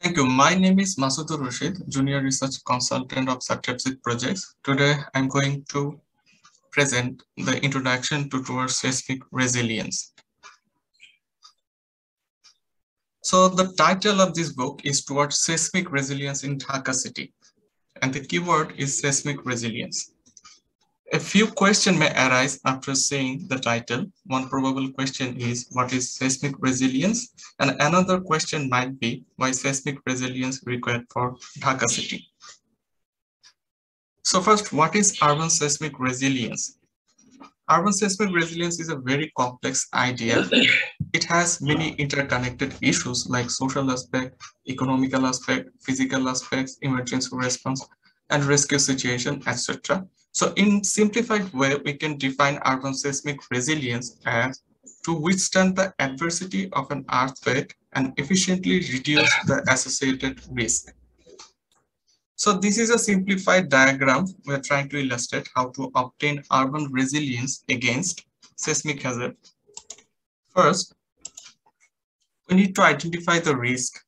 Thank you. My name is Masudur Rashied, Junior Research Consultant of SATREPS-TSUIB Projects. Today, I'm going to present the introduction to towards seismic resilience. So the title of this book is Towards Seismic Resilience in Dhaka City. And the keyword is seismic resilience. A few questions may arise after seeing the title. One probable question is, what is seismic resilience? And another question might be, why seismic resilience required for Dhaka city? So first, what is urban seismic resilience? Urban seismic resilience is a very complex idea. It has many interconnected issues like social aspect, economical aspect, physical aspects, emergency response, and rescue situation, etc. So in simplified way, we can define urban seismic resilience as to withstand the adversity of an earthquake and efficiently reduce the associated risk. So this is a simplified diagram. We're trying to illustrate how to obtain urban resilience against seismic hazard. First, we need to identify the risk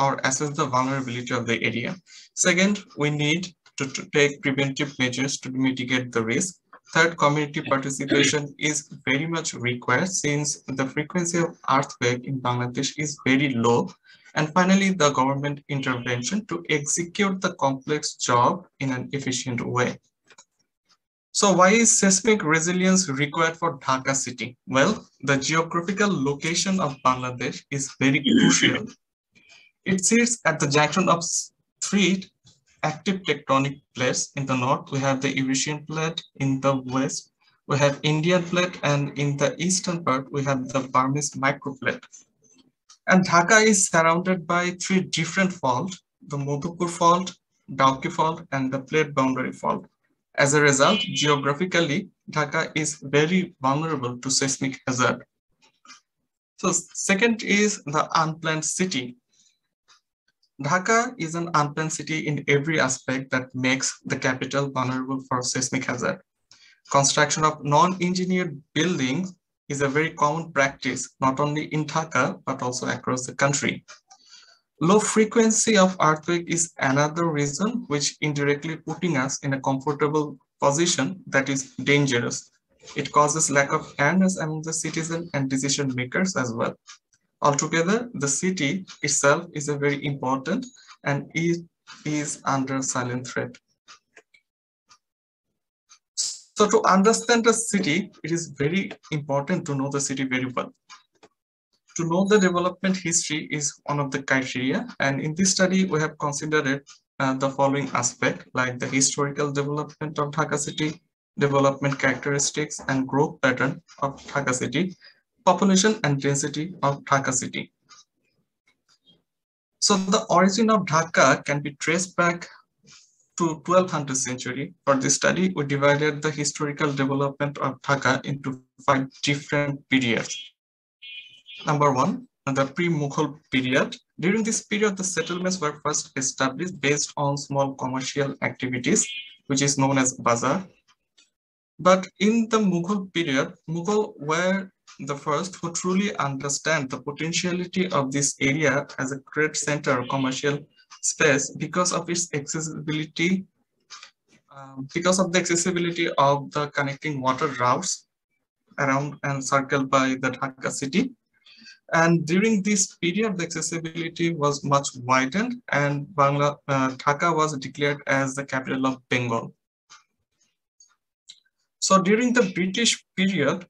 or assess the vulnerability of the area. Second, we need to, to take preventive measures to mitigate the risk. Third, community participation is very much required since the frequency of earthquake in Bangladesh is very low. And finally, the government intervention to execute the complex job in an efficient way. So why is seismic resilience required for Dhaka city? Well, the geographical location of Bangladesh is very crucial. It sits at the junction of three active tectonic plates. In the north, we have the Eurasian plate. In the west, we have Indian plate. And in the eastern part, we have the Burmese microplate. And Dhaka is surrounded by three different faults, the Madhupur fault, Dauki fault, and the plate boundary fault. As a result, geographically, Dhaka is very vulnerable to seismic hazard. So second is the unplanned city. Dhaka is an unplanned city in every aspect that makes the capital vulnerable for seismic hazard. Construction of non-engineered buildings is a very common practice, not only in Dhaka, but also across the country. Low frequency of earthquake is another reason which indirectly putting us in a comfortable position that is dangerous. It causes lack of awareness among the citizen and decision makers as well. Altogether, the city itself is a very important and it is under silent threat. So to understand the city, it is very important to know the city very well. To know the development history is one of the criteria. And in this study, we have considered uh, the following aspect, like the historical development of Dhaka city, development characteristics and growth pattern of Dhaka city, population and density of Dhaka city. So the origin of Dhaka can be traced back to 1200th century. For this study, we divided the historical development of Dhaka into five different periods. Number one, the pre-Mughal period. During this period, the settlements were first established based on small commercial activities, which is known as bazaar. But in the Mughal period, Mughal were the first who truly understand the potentiality of this area as a great center commercial space because of its accessibility, um, because of the accessibility of the connecting water routes around and circled by the Dhaka city. And during this period, the accessibility was much widened and Bangla, uh, Dhaka was declared as the capital of Bengal. So during the British period,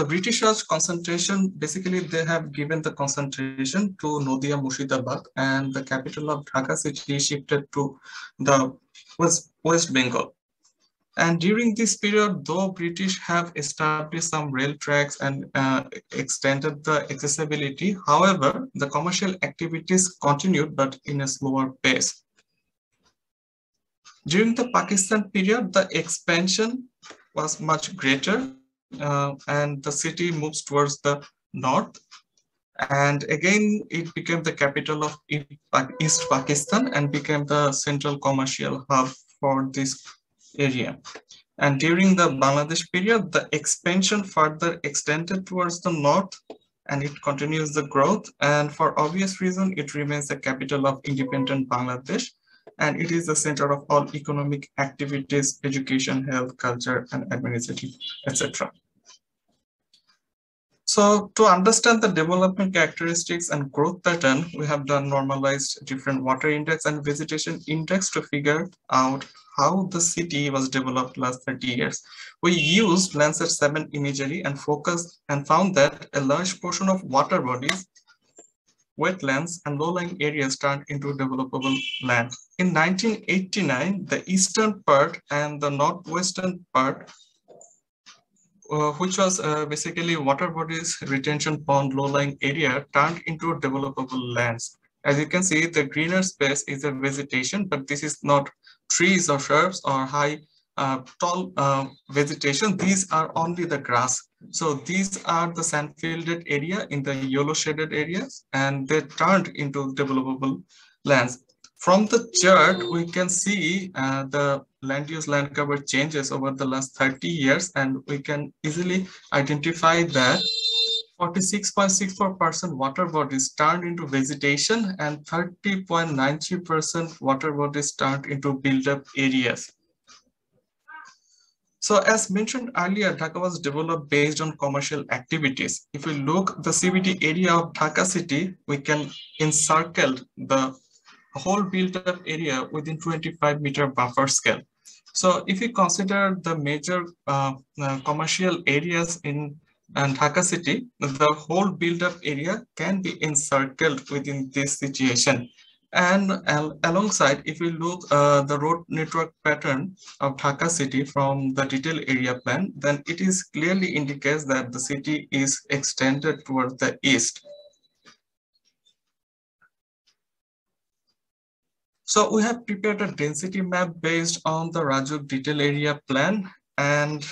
the British Raj concentration, basically they have given the concentration to Nodia Murshidabad and the capital of Dhaka city shifted to the West, West Bengal. And during this period, though British have established some rail tracks and uh, extended the accessibility, however, the commercial activities continued, but in a slower pace. During the Pakistan period, the expansion was much greater uh, and the city moves towards the north. And again, it became the capital of East Pakistan and became the central commercial hub for this area. And during the Bangladesh period, the expansion further extended towards the north and it continues the growth. And for obvious reason, it remains the capital of independent Bangladesh. And it is the center of all economic activities, education, health, culture, and administrative, etc. So to understand the development characteristics and growth pattern, we have done normalized different water index and vegetation index to figure out how the city was developed last 30 years. We used Landsat 7 imagery and focused and found that a large portion of water bodies, wetlands and low-lying areas turned into developable land. In 1989, the eastern part and the northwestern part uh, which was uh, basically water bodies, retention pond, low-lying area turned into developable lands. As you can see, the greener space is a vegetation, but this is not trees or shrubs or high uh, tall uh, vegetation. These are only the grass. So these are the sand-filled area in the yellow shaded areas, and they turned into developable lands. From the chart, we can see uh, the land use land cover changes over the last 30 years, and we can easily identify that 46.64% water bodies turned into vegetation and 30.93% water bodies turned into built-up areas. So as mentioned earlier, Dhaka was developed based on commercial activities. If we look the CBD area of Dhaka city, we can encircle the whole built up area within 25 meter buffer scale. So if you consider the major uh, uh, commercial areas in and Dhaka city, the whole built up area can be encircled within this situation. And al alongside, if we look uh, the road network pattern of Dhaka city from the detailed area plan, then it is clearly indicates that the city is extended towards the east. So we have prepared a density map based on the Rajuk detail area plan. And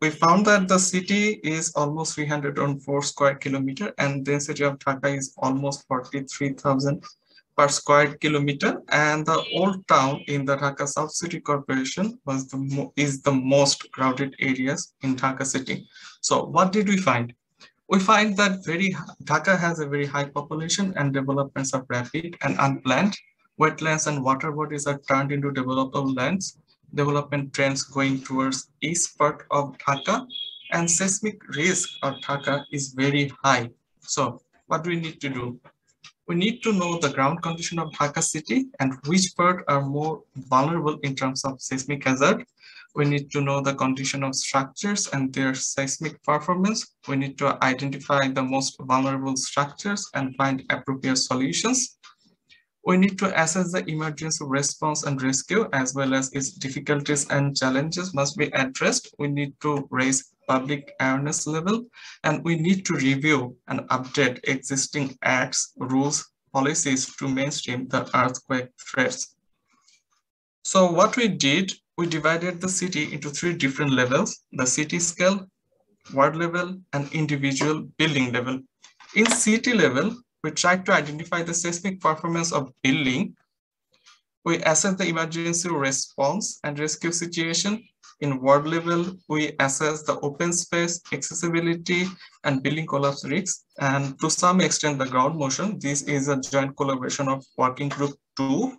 we found that the city is almost 304 square kilometer and density of Dhaka is almost 43,000 per square kilometer. And the old town in the Dhaka South City Corporation was the is the most crowded areas in Dhaka city. So what did we find? We find that very Dhaka has a very high population and developments are rapid and unplanned Wetlands and water bodies are turned into developable lands. Development trends going towards east part of Dhaka and seismic risk of Dhaka is very high. So what do we need to do? We need to know the ground condition of Dhaka city and which part are more vulnerable in terms of seismic hazard. We need to know the condition of structures and their seismic performance. We need to identify the most vulnerable structures and find appropriate solutions we need to assess the emergency response and rescue as well as its difficulties and challenges must be addressed. We need to raise public awareness level and we need to review and update existing acts, rules, policies to mainstream the earthquake threats. So what we did, we divided the city into three different levels, the city scale, ward level, and individual building level. In city level, we try to identify the seismic performance of building. We assess the emergency response and rescue situation. In ward level, we assess the open space, accessibility, and building collapse risks. And to some extent, the ground motion. This is a joint collaboration of working group two.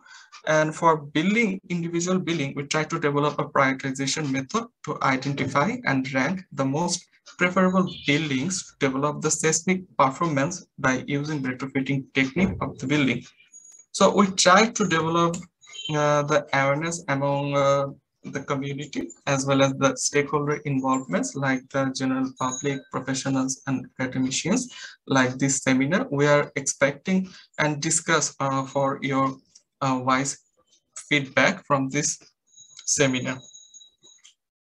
And for building, individual building, we try to develop a prioritization method to identify and rank the most preferable buildings to develop the seismic performance by using retrofitting technique of the building. So we try to develop uh, the awareness among uh, the community as well as the stakeholder involvements like the general public, professionals, and academicians like this seminar. We are expecting and discuss uh, for your uh, wise feedback from this seminar.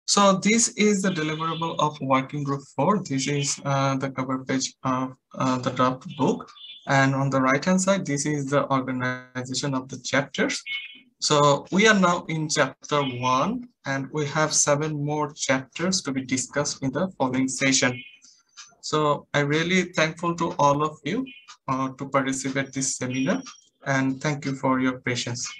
So this is the deliverable of working group four. This is uh, the cover page of uh, the draft book. And on the right hand side, this is the organization of the chapters. So we are now in chapter one and we have seven more chapters to be discussed in the following session. So I'm really thankful to all of you uh, to participate this seminar and thank you for your patience.